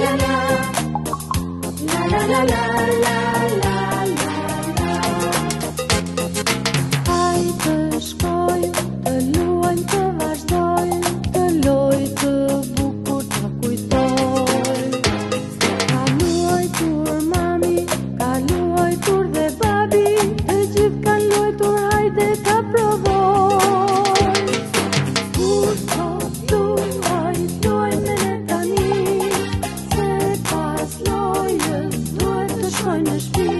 la la la la la la freuen das Spiel.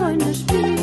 Freunde spielen.